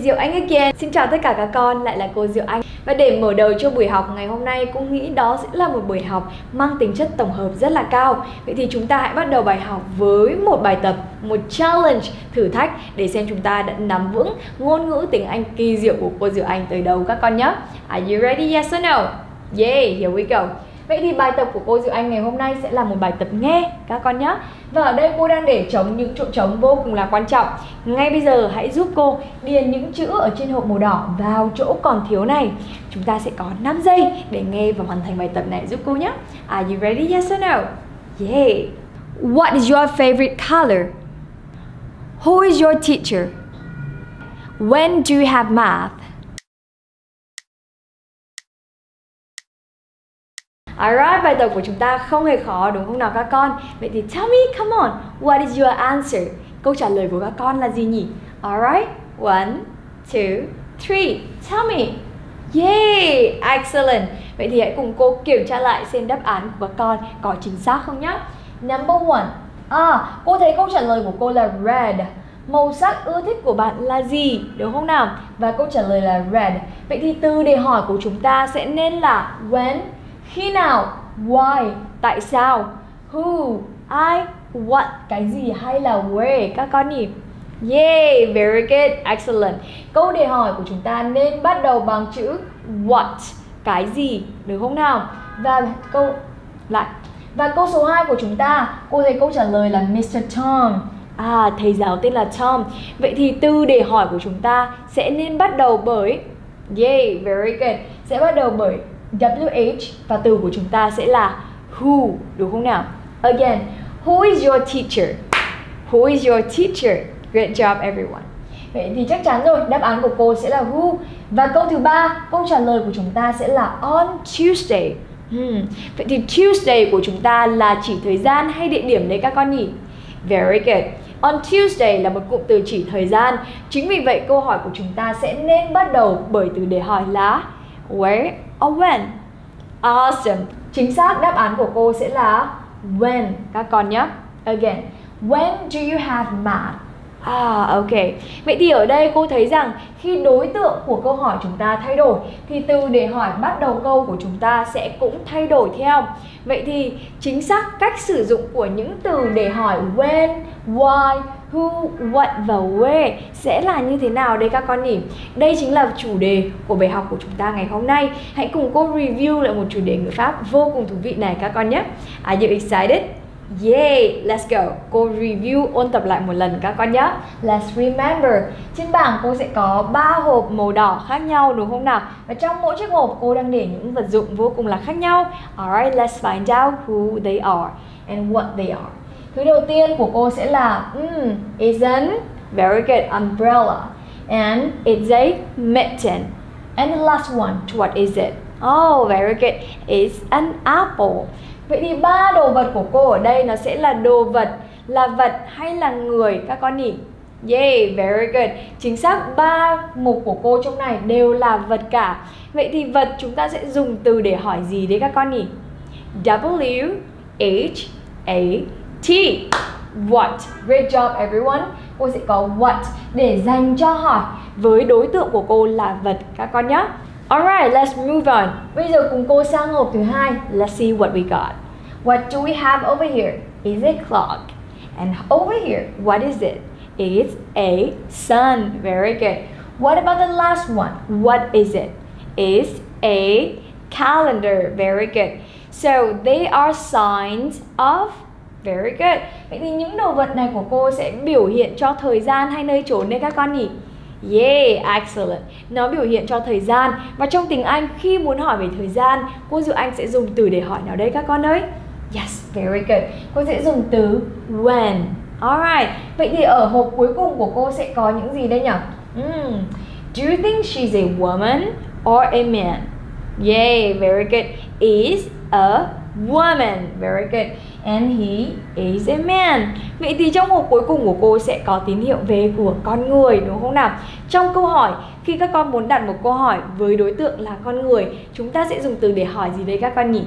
Diệu Anh again. Xin chào tất cả các con, lại là cô Diệu Anh. Và để mở đầu cho buổi học ngày hôm nay, cô nghĩ đó sẽ là một buổi học mang tính chất tổng hợp rất là cao. Vậy thì chúng ta hãy bắt đầu bài học với một bài tập, một challenge, thử thách để xem chúng ta đã nắm vững ngôn ngữ tiếng Anh kỳ diệu của cô Diệu Anh tới đâu các con nhé. Are you ready? Yes or no? Yeah, here we go. Vậy thì bài tập của cô Diệu Anh ngày hôm nay sẽ là một bài tập nghe, các con nhé. Và ở đây cô đang để trống những chỗ trống vô cùng là quan trọng. Ngay bây giờ hãy giúp cô điền những chữ ở trên hộp màu đỏ vào chỗ còn thiếu này. Chúng ta sẽ có 5 giây để nghe và hoàn thành bài tập này giúp cô nhé. Are you ready? Yes or no? Yeah. What is your favorite color? Who is your teacher? When do you have math? Alright, bài tập của chúng ta không hề khó đúng không nào các con? Vậy thì tell me, come on, what is your answer? Câu trả lời của các con là gì nhỉ? Alright, one, two, three, tell me. Yay, excellent. Vậy thì hãy cùng cô kiểm tra lại xem đáp án của các con có chính xác không nhé. Number one. À, cô thấy câu trả lời của cô là red. Màu sắc ưa thích của bạn là gì? Đúng không nào? Và câu trả lời là red. Vậy thì từ đề hỏi của chúng ta sẽ nên là when khi nào? Why? Tại sao? Who? Ai? What? Cái gì hay là where? Các con nhỉ? Yeah, very good, excellent. Câu đề hỏi của chúng ta nên bắt đầu bằng chữ what, cái gì, được không nào? Và câu lại. Và câu số 2 của chúng ta, cô thấy câu trả lời là Mr. Tom. À, thầy giáo tên là Tom. Vậy thì từ đề hỏi của chúng ta sẽ nên bắt đầu bởi Yeah, very good. Sẽ bắt đầu bởi WH và từ của chúng ta sẽ là who, đúng không nào? Again, who is your teacher? Who is your teacher? Great job everyone. Vậy thì chắc chắn rồi, đáp án của cô sẽ là who. Và câu thứ ba, câu trả lời của chúng ta sẽ là on Tuesday. Hmm. Vậy thì Tuesday của chúng ta là chỉ thời gian hay địa điểm đấy các con nhỉ? Very good. On Tuesday là một cụm từ chỉ thời gian. Chính vì vậy câu hỏi của chúng ta sẽ nên bắt đầu bởi từ đề hỏi là where or when. Awesome. Chính xác đáp án của cô sẽ là when các con nhé. Again, when do you have math? Ah, à ok. Vậy thì ở đây cô thấy rằng khi đối tượng của câu hỏi chúng ta thay đổi thì từ để hỏi bắt đầu câu của chúng ta sẽ cũng thay đổi theo. Vậy thì chính xác cách sử dụng của những từ để hỏi when, why, who, what và where sẽ là như thế nào đây các con nhỉ? Đây chính là chủ đề của bài học của chúng ta ngày hôm nay. Hãy cùng cô review lại một chủ đề ngữ pháp vô cùng thú vị này các con nhé. Are you excited? Yeah, let's go. Cô review ôn tập lại một lần các con nhé. Let's remember. Trên bảng cô sẽ có 3 hộp màu đỏ khác nhau đúng không nào? Và trong mỗi chiếc hộp cô đang để những vật dụng vô cùng là khác nhau. Alright, let's find out who they are and what they are. Thứ đầu tiên của cô sẽ là um, is an very good umbrella and it's a mitten. And the last one, what is it? Oh, very good. It's an apple. Vậy thì ba đồ vật của cô ở đây nó sẽ là đồ vật, là vật hay là người các con nhỉ? Yeah, very good. Chính xác ba mục của cô trong này đều là vật cả. Vậy thì vật chúng ta sẽ dùng từ để hỏi gì đấy các con nhỉ? W H A T. What? Great job everyone. Cô sẽ có what để dành cho hỏi với đối tượng của cô là vật các con nhé. Alright, let's move on. Bây giờ cùng cô sang hộp thứ hai. Let's see what we got. What do we have over here? Is a clock. And over here, what is it? It's a sun. Very good. What about the last one? What is it? It's a calendar. Very good. So they are signs of Very good. Vậy thì những đồ vật này của cô sẽ biểu hiện cho thời gian hay nơi trốn đây các con nhỉ? Yeah, excellent. Nó biểu hiện cho thời gian và trong tiếng Anh khi muốn hỏi về thời gian, cô Diệu Anh sẽ dùng từ để hỏi nào đây các con ơi? Yes, very good. Cô sẽ dùng từ when. Alright. Vậy thì ở hộp cuối cùng của cô sẽ có những gì đây nhỉ? Mm. Do you think she's a woman or a man? Yeah, very good. Is a woman. Very good. And he is a man. Vậy thì trong hộp cuối cùng của cô sẽ có tín hiệu về của con người đúng không nào? Trong câu hỏi, khi các con muốn đặt một câu hỏi với đối tượng là con người, chúng ta sẽ dùng từ để hỏi gì đây các con nhỉ?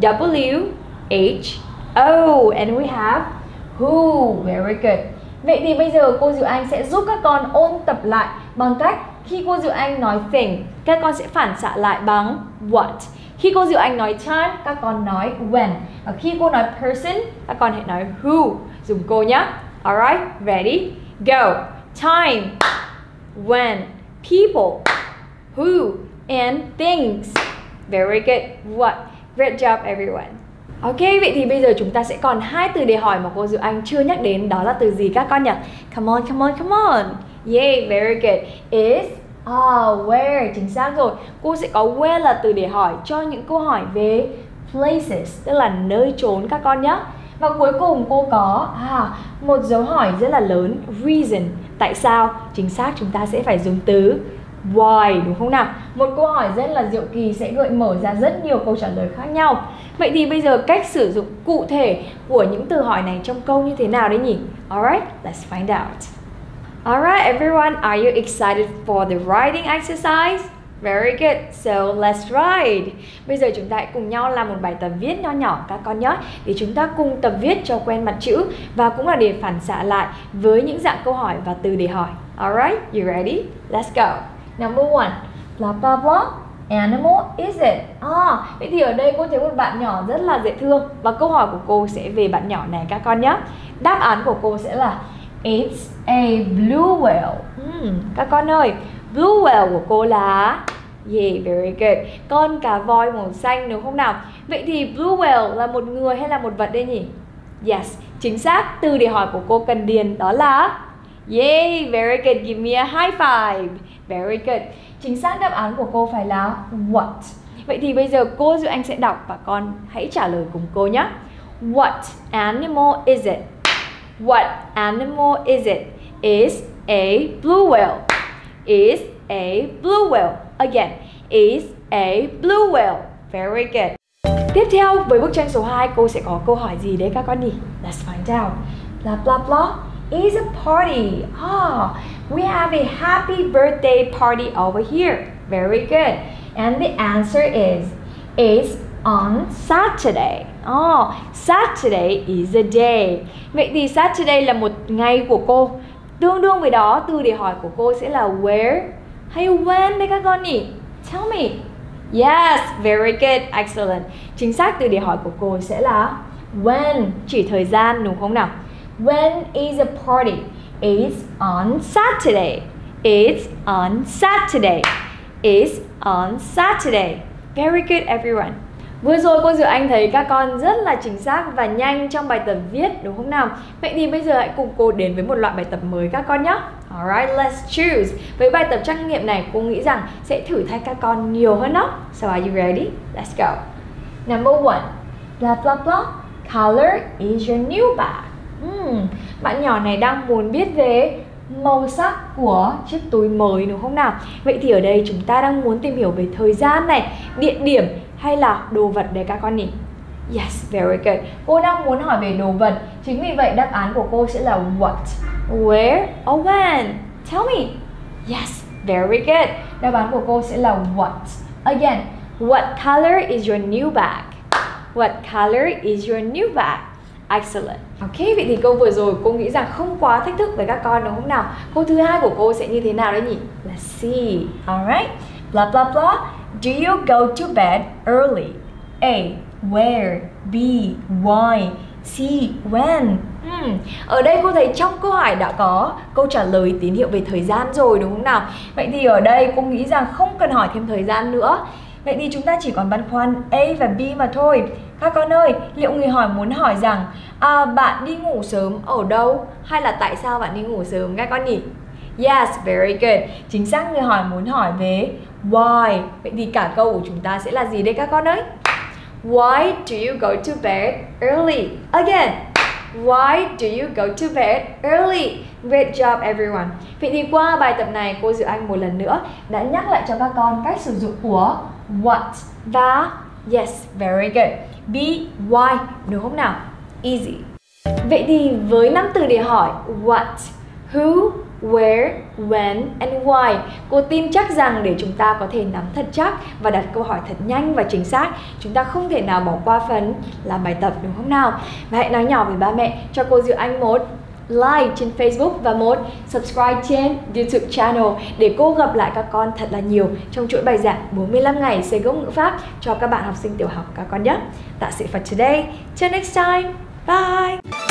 W H O and we have who. Very good. Vậy thì bây giờ cô Diệu Anh sẽ giúp các con ôn tập lại bằng cách khi cô Diệu Anh nói thing, các con sẽ phản xạ lại bằng what. Khi cô Diệu Anh nói time, các con nói when. Và khi cô nói person, các con hãy nói who. Dùng cô nhé. Alright, ready, go. Time, when, people, who, and things. Very good. What? Great job everyone. Ok, vậy thì bây giờ chúng ta sẽ còn hai từ để hỏi mà cô Diệu Anh chưa nhắc đến đó là từ gì các con nhỉ? Come on, come on, come on. Yay! very good. Is Ah, where, chính xác rồi. Cô sẽ có where là từ để hỏi cho những câu hỏi về places, tức là nơi trốn các con nhé. Và cuối cùng cô có à, một dấu hỏi rất là lớn, reason. Tại sao? Chính xác chúng ta sẽ phải dùng từ why đúng không nào? Một câu hỏi rất là diệu kỳ sẽ gợi mở ra rất nhiều câu trả lời khác nhau. Vậy thì bây giờ cách sử dụng cụ thể của những từ hỏi này trong câu như thế nào đấy nhỉ? Alright, let's find out. Alright everyone, are you excited for the writing exercise? Very good, so let's write. Bây giờ chúng ta hãy cùng nhau làm một bài tập viết nho nhỏ các con nhé Để chúng ta cùng tập viết cho quen mặt chữ Và cũng là để phản xạ lại với những dạng câu hỏi và từ để hỏi Alright, you ready? Let's go Number one, blah blah blah Animal is it? À, vậy thì ở đây cô thấy một bạn nhỏ rất là dễ thương Và câu hỏi của cô sẽ về bạn nhỏ này các con nhé Đáp án của cô sẽ là It's a blue whale. Hmm, các con ơi, blue whale của cô là Yeah, very good. Con cá voi màu xanh đúng không nào? Vậy thì blue whale là một người hay là một vật đây nhỉ? Yes, chính xác. Từ để hỏi của cô cần điền đó là Yeah, very good. Give me a high five. Very good. Chính xác đáp án của cô phải là what. Vậy thì bây giờ cô Duy Anh sẽ đọc và con hãy trả lời cùng cô nhé. What animal is it? What animal is it? Is a blue whale. Is a blue whale. Again, is a blue whale. Very good. Tiếp theo với bức tranh số 2 cô sẽ có câu hỏi gì đấy các con nhỉ? Let's find out. Blah blah blah is a party. Ah, we have a happy birthday party over here. Very good. And the answer is is on Saturday. Oh, Saturday is a day. Vậy thì Saturday là một ngày của cô. Tương đương với đó, từ để hỏi của cô sẽ là where hay when đây các con nhỉ? Tell me. Yes, very good, excellent. Chính xác từ để hỏi của cô sẽ là when, chỉ thời gian đúng không nào? When is a party? It's on Saturday. It's on Saturday. It's on Saturday. Very good everyone. Vừa rồi cô Diệu Anh thấy các con rất là chính xác và nhanh trong bài tập viết đúng không nào? Vậy thì bây giờ hãy cùng cô đến với một loại bài tập mới các con nhé. Alright, let's choose. Với bài tập trắc nghiệm này cô nghĩ rằng sẽ thử thách các con nhiều hơn đó. So are you ready? Let's go. Number one. Blah blah blah. Color is your new bag. Hmm, bạn nhỏ này đang muốn biết về màu sắc của chiếc túi mới đúng không nào? Vậy thì ở đây chúng ta đang muốn tìm hiểu về thời gian này, địa điểm hay là đồ vật đấy các con nhỉ? Yes, very good. Cô đang muốn hỏi về đồ vật. Chính vì vậy đáp án của cô sẽ là what, where, or when. Tell me. Yes, very good. Đáp án của cô sẽ là what. Again, what color is your new bag? What color is your new bag? Excellent. Ok, vậy thì câu vừa rồi cô nghĩ rằng không quá thách thức với các con đúng không nào? Câu thứ hai của cô sẽ như thế nào đấy nhỉ? Let's see. Alright. Blah blah blah. Do you go to bed early? A. Where? B. Why? C. When? Hmm. Ở đây cô thấy trong câu hỏi đã có câu trả lời tín hiệu về thời gian rồi đúng không nào? Vậy thì ở đây cô nghĩ rằng không cần hỏi thêm thời gian nữa. Vậy thì chúng ta chỉ còn băn khoăn A và B mà thôi. Các con ơi, liệu người hỏi muốn hỏi rằng à, bạn đi ngủ sớm ở đâu hay là tại sao bạn đi ngủ sớm các con nhỉ? Yes, very good. Chính xác người hỏi muốn hỏi về why. Vậy thì cả câu của chúng ta sẽ là gì đây các con ơi? Why do you go to bed early? Again, why do you go to bed early? Great job everyone. Vậy thì qua bài tập này cô Diệu Anh một lần nữa đã nhắc lại cho các con cách sử dụng của what và yes, very good. Be, why, đúng không nào? Easy. Vậy thì với năm từ để hỏi what, who, where, when and why. Cô tin chắc rằng để chúng ta có thể nắm thật chắc và đặt câu hỏi thật nhanh và chính xác, chúng ta không thể nào bỏ qua phần làm bài tập đúng không nào? Và hãy nói nhỏ với ba mẹ cho cô Diệu Anh một like trên Facebook và một subscribe trên YouTube channel để cô gặp lại các con thật là nhiều trong chuỗi bài giảng 45 ngày xây gốc ngữ pháp cho các bạn học sinh tiểu học các con nhé. That's it for today. Till next time. Bye.